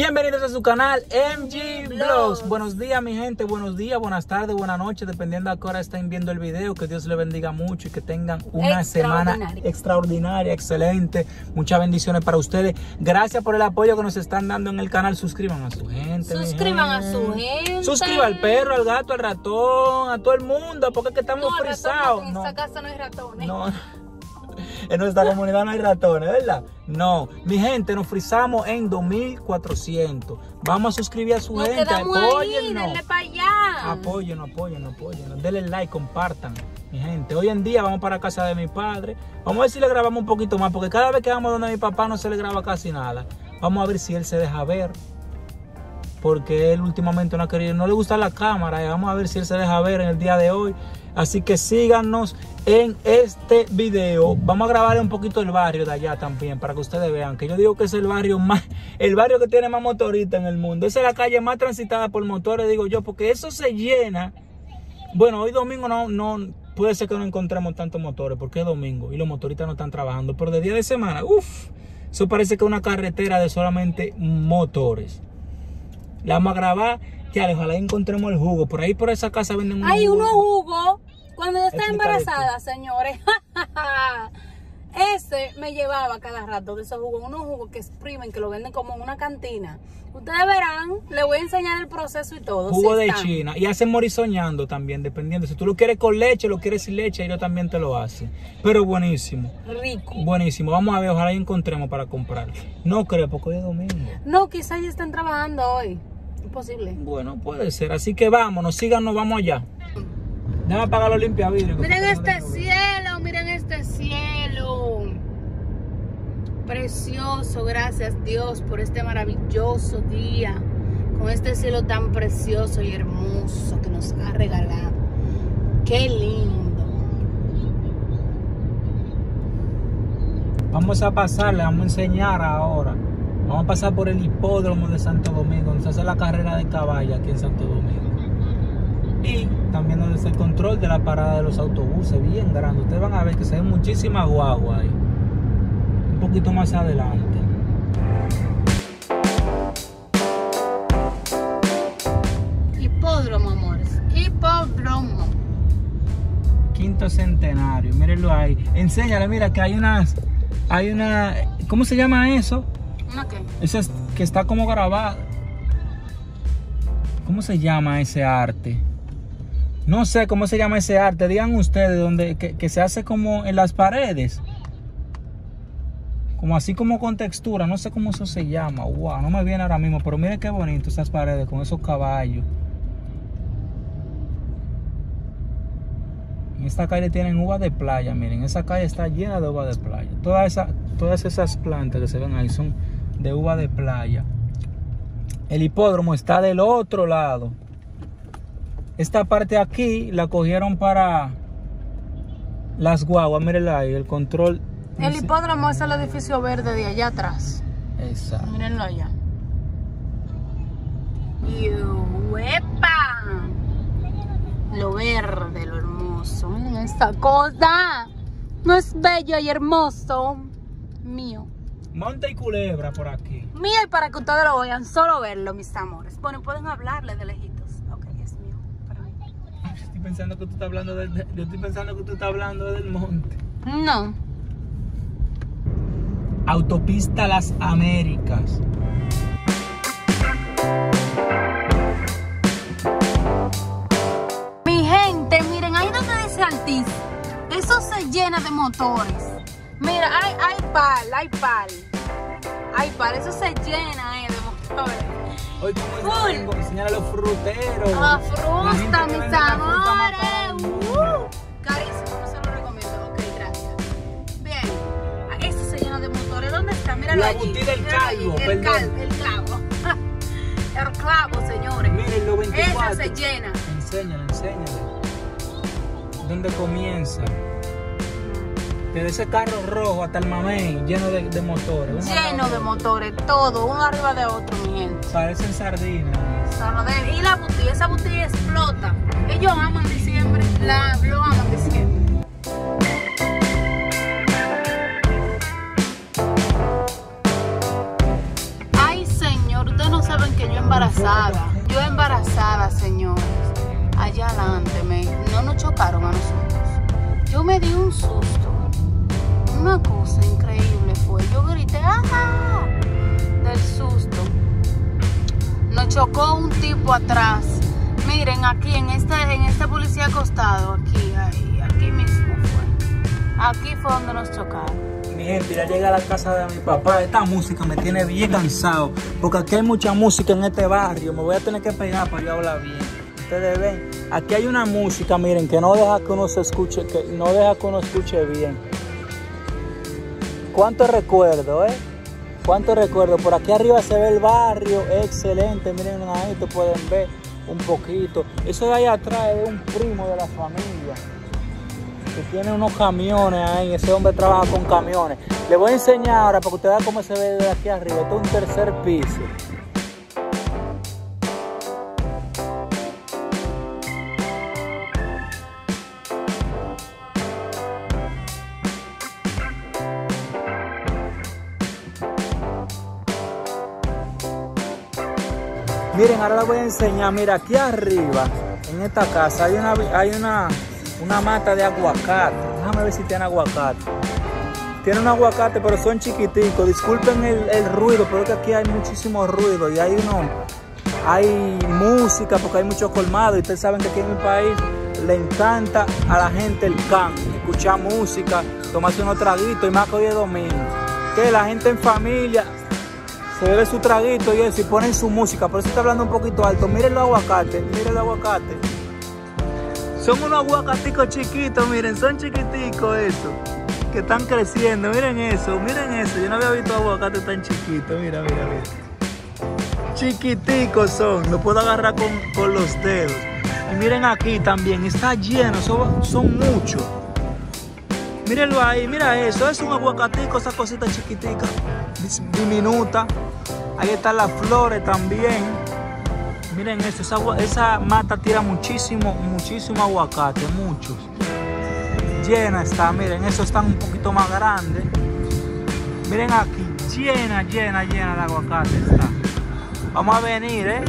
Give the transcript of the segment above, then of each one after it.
Bienvenidos a su canal MG Vlogs. Buenos días, mi gente. Buenos días, buenas tardes, buenas noches, dependiendo a qué hora estén viendo el video. Que Dios les bendiga mucho y que tengan una semana extraordinaria, excelente. Muchas bendiciones para ustedes. Gracias por el apoyo que nos están dando en el canal. Suscriban a su gente. Suscriban a su gente. Suscriban al perro, al gato, al ratón, a todo el mundo, porque es que estamos No, frisados. en esta casa no hay ratones. No. En nuestra comunidad no hay ratones, ¿verdad? No. Mi gente, nos frizamos en 2400. Vamos a suscribir a su Nos gente. ahí, Apóyennos. denle para allá. Apóyennos, apóyennos, apóyennos. Denle like, compartan. Mi gente, hoy en día vamos para casa de mi padre. Vamos a ver si le grabamos un poquito más, porque cada vez que vamos donde mi papá no se le graba casi nada. Vamos a ver si él se deja ver. Porque él últimamente no ha querido, no le gusta la cámara. y vamos a ver si él se deja ver en el día de hoy. Así que síganos en este video. Vamos a grabar un poquito el barrio de allá también para que ustedes vean que yo digo que es el barrio más, el barrio que tiene más motoristas en el mundo. Esa es la calle más transitada por motores, digo yo, porque eso se llena. Bueno, hoy domingo no, no puede ser que no encontremos tantos motores porque es domingo y los motoristas no están trabajando. Pero de día de semana, uff, eso parece que es una carretera de solamente motores. La vamos a grabar. Ojalá encontremos el jugo. Por ahí por esa casa venden un Hay jugo. unos jugos cuando yo estaba embarazada, señores. Ese me llevaba cada rato de esos jugos, unos jugos que exprimen, que lo venden como en una cantina. Ustedes verán, les voy a enseñar el proceso y todo. Jugo si de están. China. Y hacen morisoñando también, dependiendo. Si tú lo quieres con leche, lo quieres sin leche, ellos también te lo hacen. Pero buenísimo. Rico. Buenísimo. Vamos a ver, ojalá encontremos para comprar. No creo, porque hoy es domingo. No, quizás ya están trabajando hoy. Imposible. Bueno, puede ser. Así que vámonos, síganos, vamos allá. Déjame apagar los limpiavidrios. Miren este cielo, miren este cielo. Precioso, gracias Dios por este maravilloso día. Con este cielo tan precioso y hermoso que nos ha regalado. Qué lindo. Vamos a pasar, le vamos a enseñar ahora. Vamos a pasar por el hipódromo de Santo Domingo, donde se hace la carrera de caballo aquí en Santo Domingo. Y también donde está el control de la parada de los autobuses, bien grande. Ustedes van a ver que se ven muchísimas guaguas ahí. Un poquito más adelante. Hipódromo, amores. Hipódromo. Quinto centenario, mírenlo ahí. Enséñale, mira que hay unas, hay una, ¿cómo se llama eso? ¿Una qué? Eso es que está como grabado. ¿Cómo se llama ese arte? No sé cómo se llama ese arte. Digan ustedes donde que, que se hace como en las paredes. Como así como con textura. No sé cómo eso se llama. Wow, no me viene ahora mismo. Pero miren qué bonito esas paredes con esos caballos. En esta calle tienen uva de playa. Miren, esa calle está llena de uva de playa. Todas esas, todas esas plantas que se ven ahí son de uva de playa. El hipódromo está del otro lado. Esta parte aquí la cogieron para las guaguas. Mírenla ahí, el control. El hipódromo es el edificio verde de allá atrás. Exacto. Mírenlo allá. Y ¡Uepa! Lo verde, lo hermoso. Miren esta cosa. No es bello y hermoso. Mío. Monte y culebra por aquí. Mío y para que ustedes lo vean, solo verlo, mis amores. Bueno, pueden hablarle de lejitos. Ok, es mío. Para mí. Estoy pensando que tú estás hablando del, de- yo estoy pensando que tú estás hablando del monte. No. Autopista Las Américas. Mi gente, miren, ahí donde dice Altiz, eso se llena de motores. Mira, hay, hay pal, hay pal. Hay pal, eso se llena eh, de motores. Hoy como es Full. domingo, enseñar a los fruteros. La gente fruta, mis amores. Uh, carísimo, no se lo recomiendo. Ok, gracias. Bien, ah, eso se llena de motores. ¿Dónde está? Míralo La allí. del allí, calvo, El calvo, el clavo. El clavo, señores. Miren los 24. Esa se llena. Enséñale, enséñale. ¿Dónde comienza? Pero ese carro rojo hasta el mamén, lleno de, motores. Lleno de motores, todo, uno arriba de otro, mi gente. Parecen sardinas. Y la botella, esa botella explota. Ellos aman diciembre, la, lo aman diciembre. Ay, señor, ustedes no saben que yo embarazada. Yo embarazada, señores. Allá adelante, me, no nos chocaron a nosotros. Yo me di un susto una cosa increíble fue. Yo grité, ¡ajá! Del susto. Nos chocó un tipo atrás. Miren, aquí en este, en este policía acostado, aquí, ahí, aquí mismo fue. Aquí fue donde nos chocaron. Mi gente, ya llegué a la casa de mi papá. Esta música me tiene bien cansado. Porque aquí hay mucha música en este barrio. Me voy a tener que pegar para yo hablar bien. Ustedes ven, aquí hay una música, miren, que no deja que uno se escuche, que no deja que uno escuche bien. ¿Cuánto recuerdo, eh? ¿Cuánto recuerdo? Por aquí arriba se ve el barrio, excelente. Miren ahí, te pueden ver un poquito. Eso de ahí atrás es un primo de la familia que tiene unos camiones ahí. Ese hombre trabaja con camiones. Le voy a enseñar ahora para que usted vea cómo se ve de aquí arriba. Esto es un tercer piso. Miren, ahora les voy a enseñar. Mira, aquí arriba, en esta casa, hay una, hay una, una mata de aguacate. Déjame ver si tiene aguacate. Tiene un aguacate, pero son chiquiticos. Disculpen el, el ruido, pero es que aquí hay muchísimo ruido y hay uno, hay música porque hay mucho colmado. Y ustedes saben que aquí en mi país le encanta a la gente el can, escuchar música, tomarse unos traguitos y más que hoy es domingo. Que la gente en familia se bebe su traguito y eso y ponen su música. Por eso está hablando un poquito alto. Miren los aguacates, miren los aguacates. Son unos aguacaticos chiquitos, miren, son chiquiticos eso. Que están creciendo, miren eso, miren eso. Yo no había visto aguacates tan chiquitos, mira, mira, mira. Chiquiticos son, lo puedo agarrar con, con los dedos. Y miren aquí también, está lleno, son, muchos. Mírenlo ahí, mira eso, es un aguacatico, esa cosita chiquitica, diminuta. Ahí están las flores también. Miren eso, esa, mata tira muchísimo, muchísimo aguacate, muchos. Llena está, miren, eso están un poquito más grandes. Miren aquí, llena, llena, llena de aguacate está. Vamos a venir, ¿eh?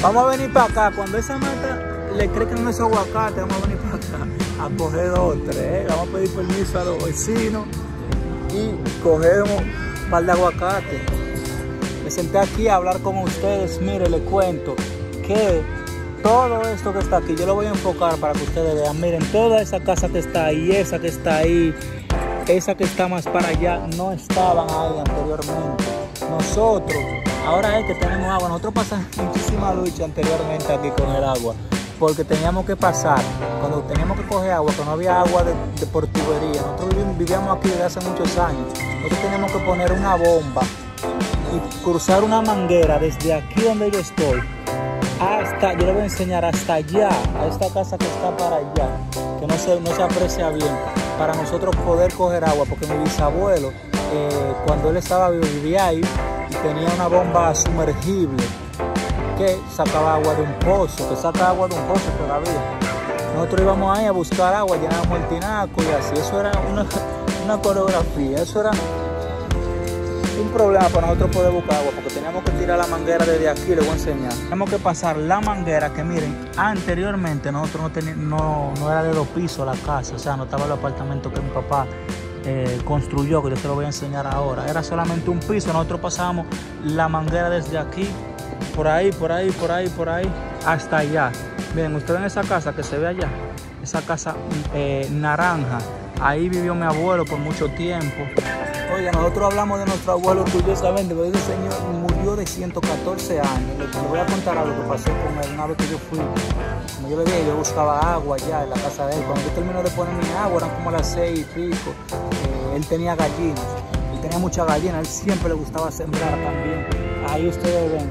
Vamos a venir para acá. Cuando esa mata le crezcan esos aguacates, vamos a venir para acá a coger dos, tres. Vamos a pedir permiso a los vecinos y cogemos un par de aguacate. Me senté aquí a hablar con ustedes. Mire, le cuento que todo esto que está aquí, yo lo voy a enfocar para que ustedes vean. Miren, toda esa casa que está ahí, esa que está ahí, esa que está más para allá, no estaban ahí anteriormente. Nosotros, ahora es que tenemos agua. Nosotros pasamos muchísima lucha anteriormente aquí con el agua porque teníamos que pasar, cuando teníamos que coger agua, que no había agua de, de por nosotros vivíamos aquí desde hace muchos años, nosotros teníamos que poner una bomba y cruzar una manguera desde aquí donde yo estoy hasta, yo le voy a enseñar hasta allá, a esta casa que está para allá, que no se, no se aprecia bien, para nosotros poder coger agua, porque mi bisabuelo, eh, cuando él estaba vivía ahí, tenía una bomba sumergible que sacaba agua de un pozo, que saca agua de un pozo todavía. Nosotros íbamos ahí a buscar agua, llenábamos el tinaco y así. Eso era una, una coreografía, eso era un problema para nosotros poder buscar agua, porque teníamos que tirar la manguera desde aquí, les voy a enseñar. Tenemos que pasar la manguera, que miren, anteriormente nosotros no, teníamos, no, era de dos pisos la casa, o sea, no estaba el apartamento que mi papá eh, construyó, que yo te lo voy a enseñar ahora. Era solamente un piso, nosotros pasábamos la manguera desde aquí por ahí, por ahí, por ahí, por ahí, hasta allá. Miren, ustedes en esa casa que se ve allá, esa casa eh, naranja, ahí vivió mi abuelo por mucho tiempo. Oiga, nosotros hablamos de nuestro abuelo orgullosamente, pero ese señor murió de 114 años. Le, voy a contar algo que pasó con él una vez que yo fui. Como yo le dije, yo buscaba agua allá en la casa de él. Cuando yo terminé de poner mi agua, eran como las seis y pico. Eh, él tenía gallinas, él tenía muchas gallinas, él siempre le gustaba sembrar también. Ahí ustedes ven,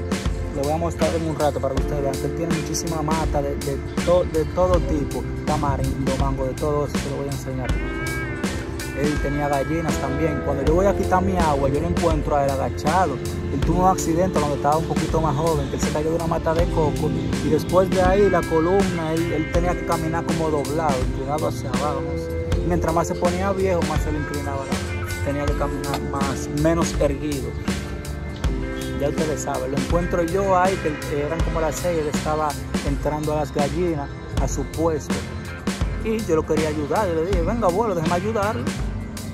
le voy a mostrar en un rato para que ustedes vean él tiene muchísima mata de, de, to, de todo tipo, tamarindo, mango, de todo eso, se lo voy a enseñar. Él tenía gallinas también. Cuando yo voy a quitar mi agua, yo lo encuentro a él agachado. Él tuvo un accidente cuando estaba un poquito más joven, que él se cayó de una mata de coco y después de ahí la columna, él, tenía que caminar como doblado, inclinado hacia abajo. Mientras más se ponía viejo, más se le inclinaba, tenía que caminar más, menos erguido ya ustedes saben, lo encuentro yo ahí, que eran como las seis, él estaba entrando a las gallinas, a su puesto. Y yo lo quería ayudar. Yo le dije, venga, abuelo, déjame ayudarlo.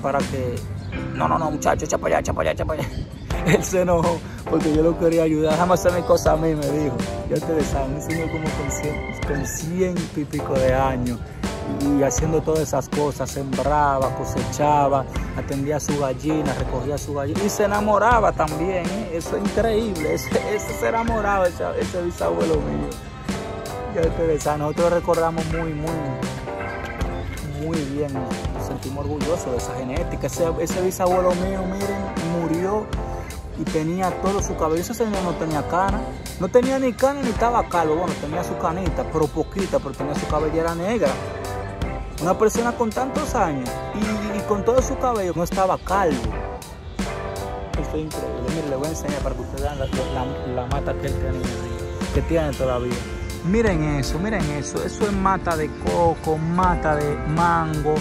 Para que. No, no, no, muchacho, echa para allá, echa para allá, echa para allá. Él se enojó porque yo lo quería ayudar. Déjame hacer mi cosa a mí, me dijo. Ya ustedes saben, un señor como con 100, con 100 y pico de años y haciendo todas esas cosas, sembraba, cosechaba, atendía a su gallina, recogía su gallina y se enamoraba también, ¿eh? eso es increíble, ese, ese se enamoraba, ese, ese bisabuelo mío. Ya ustedes saben, nosotros recordamos muy, muy, muy bien, nos sentimos orgullosos de esa genética, ese, bisabuelo mío, miren, murió y tenía todo su cabello. Ese señor no tenía cana, no tenía ni cana ni estaba calvo. Bueno, tenía su canita, pero poquita, pero tenía su cabellera negra. Una persona con tantos años y, y con todo su cabello no estaba calvo. Esto es increíble. Mire, le voy a enseñar para que ustedes vean la, la, la mata que él tenía, que tiene todavía. Miren eso, miren eso. Eso es mata de coco, mata de mango,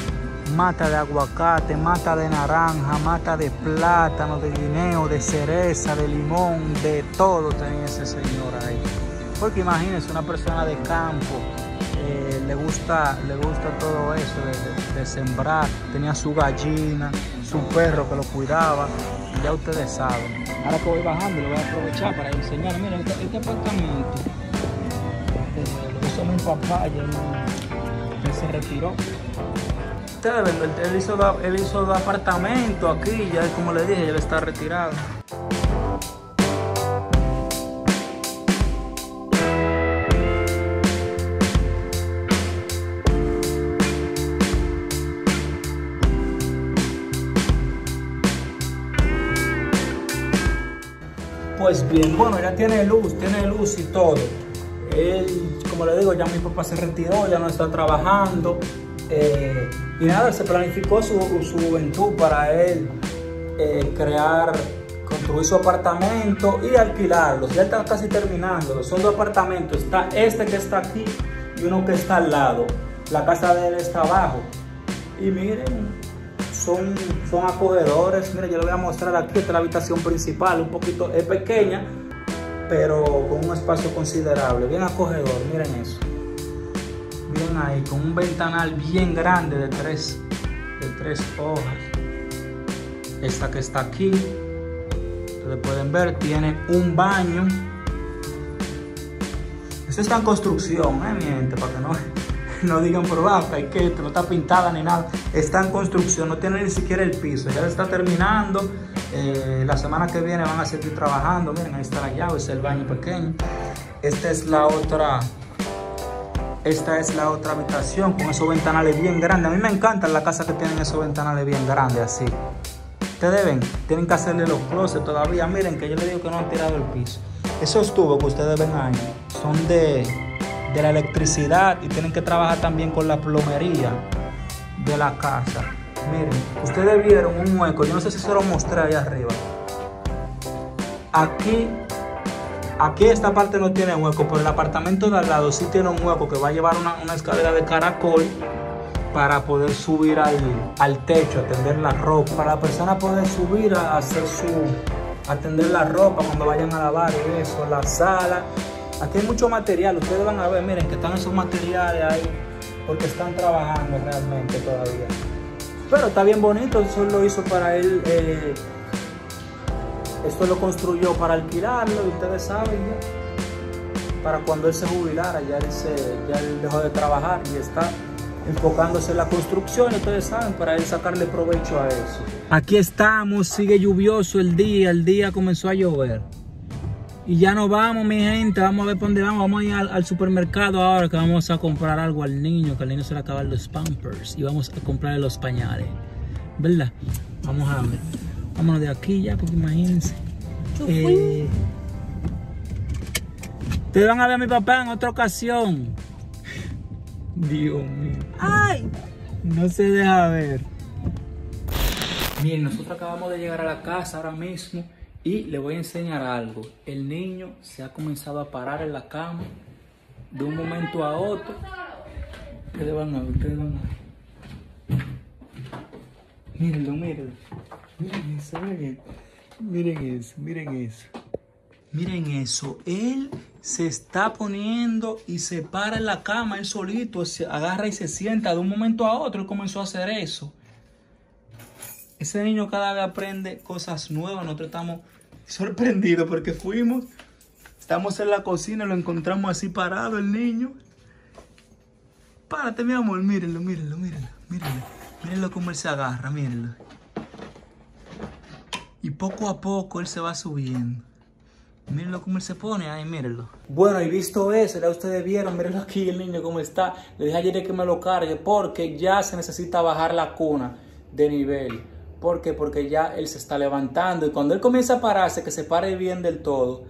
mata de aguacate, mata de naranja, mata de plátano, de guineo, de cereza, de limón, de todo tenía ese señor ahí. Porque imagínense una persona de campo, eh, le, gusta, le gusta todo eso de, sembrar, tenía su gallina, su perro que lo cuidaba, ya ustedes saben. Ahora que voy bajando, lo voy a aprovechar para enseñar, miren, este, este apartamento eh, lo hizo mi papá, no, él se retiró ustedes él hizo, él hizo dos apartamentos aquí, ya como le dije, ya está retirado. Pues bien, bueno, ya tiene luz, tiene luz y todo. Él, como le digo, ya mi papá se retiró, ya no está trabajando. Eh, y nada, se planificó su, su juventud para él eh, crear, construir su apartamento y alquilarlos. Ya está casi terminando. Son dos apartamentos. Está este que está aquí y uno que está al lado. La casa de él está abajo. Y miren, son, son acogedores. Miren, yo les voy a mostrar aquí. Esta es la habitación principal. Un poquito, es pequeña, pero con un espacio considerable. Bien acogedor, miren eso bien ahí, con un ventanal bien grande de tres, de tres hojas. Esta que está aquí, ustedes pueden ver, tiene un baño. Esto está en construcción, ¿eh, mi gente? Para que no, no digan por baja, que no está pintada ni nada. Está en construcción, no tiene ni siquiera el piso. Ya está terminando. Eh, la semana que viene van a seguir trabajando. Miren, ahí está la llave, es el baño pequeño. Esta es la otra esta es la otra habitación con esos ventanales bien grandes. A mí me encantan las casas que tienen esos ventanales bien grandes así. Ustedes ven, tienen que hacerle los closets todavía. Miren que yo les digo que no han tirado el piso. Esos tubos que ustedes ven ahí son de, de la electricidad y tienen que trabajar también con la plomería de la casa. Miren, ustedes vieron un hueco. Yo no sé si se lo mostré ahí arriba. Aquí Aquí esta parte no tiene hueco, pero el apartamento de al lado sí tiene un hueco que va a llevar una, escalera de caracol para poder subir al, al, techo, atender la ropa. Para la persona poder subir a hacer su, atender la ropa cuando vayan a lavar y eso, la sala. Aquí hay mucho material, ustedes van a ver, miren que están esos materiales ahí, porque están trabajando realmente todavía. Pero está bien bonito, eso lo hizo para él. Eh, esto lo construyó para alquilarlo ustedes saben ya. Para cuando él se jubilara, ya él, se, ya él dejó de trabajar y está enfocándose en la construcción, ustedes saben, para él sacarle provecho a eso. Aquí estamos, sigue lluvioso el día, el día comenzó a llover. Y ya nos vamos, mi gente, vamos a ver por dónde vamos. Vamos a ir al, al, supermercado ahora que vamos a comprar algo al niño, que al niño se le acaban los pampers y vamos a comprarle los pañales. ¿Verdad? Vamos a ver. Vámonos de aquí ya, porque imagínense. Eh, te van a ver a mi papá en otra ocasión. Dios mío. ¡Ay! No se deja ver. Miren, nosotros acabamos de llegar a la casa ahora mismo y le voy a enseñar algo. El niño se ha comenzado a parar en la cama de un momento a otro. Ustedes van a ver, van a ver. Mírenlo, mírenlo. Miren eso, miren. Miren eso, miren eso. Miren eso. Él se está poniendo y se para en la cama él solito, se agarra y se sienta de un momento a otro. Él comenzó a hacer eso. Ese niño cada vez aprende cosas nuevas. Nosotros estamos sorprendidos porque fuimos, estamos en la cocina, lo encontramos así parado el niño. Párate, mi amor, mírenlo, mírenlo, mírenlo, mírenlo. Mírenlo cómo él se agarra, mírenlo. Y poco a poco él se va subiendo. Mírenlo cómo él se pone, ahí mírenlo. Bueno, y visto eso, ya ustedes vieron, mírenlo aquí el niño cómo está. Le dije ayer que me lo cargue porque ya se necesita bajar la cuna de nivel. ¿Por qué? Porque ya él se está levantando y cuando él comienza a pararse, que se pare bien del todo,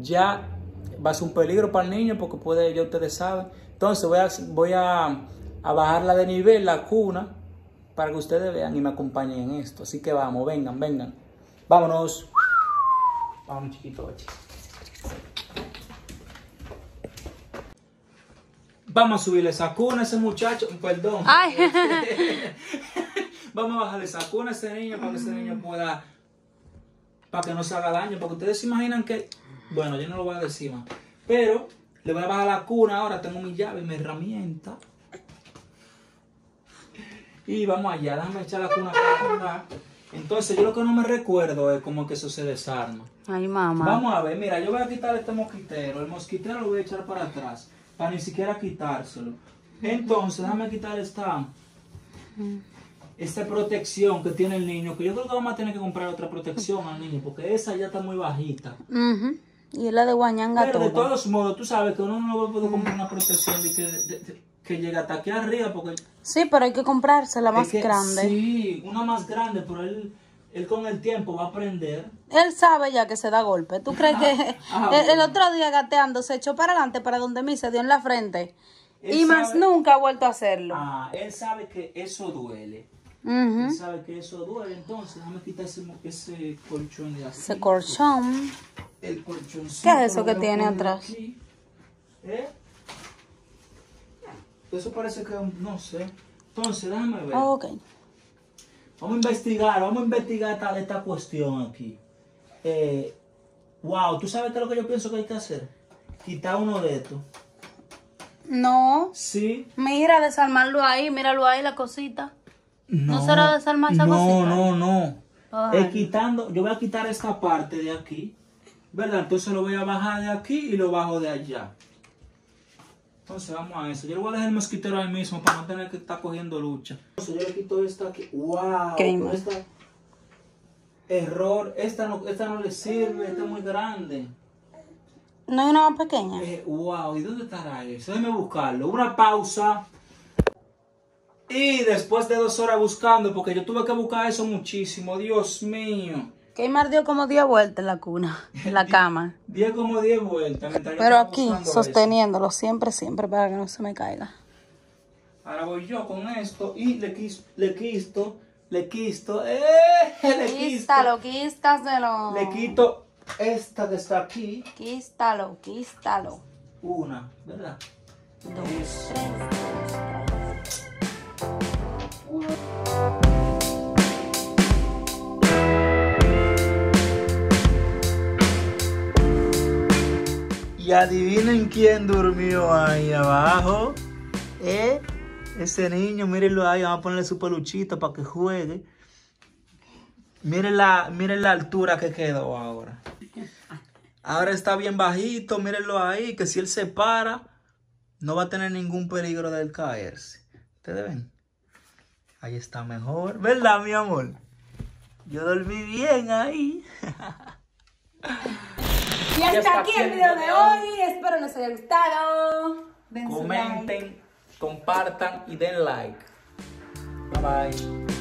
ya va a ser un peligro para el niño porque puede, ya ustedes saben. Entonces voy a, voy a, a bajarla de nivel, la cuna, para que ustedes vean y me acompañen en esto. Así que vamos, vengan, vengan. Vámonos. Vamos, chiquito. Vamos a subirle esa cuna a ese muchacho. Perdón. Ay. Vamos a bajarle esa cuna a ese niño para que ese niño pueda. Para que no se haga daño. Porque ustedes se imaginan que. Bueno, yo no lo voy a decir más. Pero le voy a bajar la cuna ahora. Tengo mi llave, mi herramienta. Y vamos allá. Déjame echar la cuna para acá. Entonces, yo lo que no me recuerdo es como que eso se desarma. Ay, mamá. Vamos a ver, mira, yo voy a quitar este mosquitero. El mosquitero lo voy a echar para atrás, para ni siquiera quitárselo. Entonces, déjame quitar esta, esta protección que tiene el niño, que yo creo que vamos a tener que comprar otra protección al niño, porque esa ya está muy bajita. Ujú. Y es la de Guañanga Pero de todo. todos modos, tú sabes que uno no puede comprar una protección de que, de- de- que llega hasta aquí arriba, porque Sí, pero hay que comprarse la más que- grande. Sí, una más grande, pero él, él con el tiempo va a aprender. Él sabe ya que se da golpe. ¿Tú crees que Ah, el, otro día gateando se echó para adelante para donde mí se dio en la frente? Él y más nunca ha vuelto a hacerlo. Ah, él sabe que eso duele. Él sabe que eso duele, entonces déjame quitar ese, colchón de aquí. Ese colchón. El colchoncito. ¿Qué es eso que tiene atrás? aquí. ¿Eh? Eso parece que, no sé. Entonces, déjame ver. Ah. Vamos a investigar, vamos a investigar esta, esta cuestión aquí. Eh, wow, ¿tú sabes qué es lo que yo pienso que hay que hacer? Quitar uno de estos. No. Sí. Mira, desarmarlo ahí. Míralo ahí, la cosita. No, ¿No será desarmar esa no? No, no, Ay. Es quitando, yo voy a quitar esta parte de aquí, ¿verdad? Entonces lo voy a bajar de aquí y lo bajo de allá. Entonces vamos a eso. Yo le voy a dejar el mosquitero ahí mismo para no tener que estar cogiendo lucha. Entonces yo le quito esta aquí. ¡Wow! Esta, error. Esta no, esta no le sirve, esta es muy grande. ¿No hay una más pequeña? Eh, wow, ¿y dónde estará eso? Déjame buscarlo. Una pausa. Y después de dos horas buscando, porque yo tuve que buscar eso muchísimo, Dios mío. Keymar dio como 10 vueltas en la cuna, en la cama. Diez como diez vueltas. mientras yo Pero aquí, eso. sosteniéndolo siempre, siempre, para que no se me caiga. Ahora voy yo con esto y le quis, le quisto, le quisto, ¡eh! Le quisto, Quístalo, quístaselo. le quito esta que está aquí, Quístalo, quístalo. una, ¿verdad? Dos, tres, dos, tres. Y adivinen quién durmió ahí abajo. ¿Eh? Ese niño, mírenlo ahí, vamos a ponerle su peluchito para que juegue. Miren la, miren la altura que quedó ahora. Ahora está bien bajito, mírenlo ahí, que si él se para, no va a tener ningún peligro de él caerse. ¿Ustedes ven? Ahí está mejor, ¿verdad, mi amor? Yo dormí bien ahí. Y hasta aquí el video de hoy. Espero les haya gustado. Den like. Comenten, compartan y den like. Bye bye.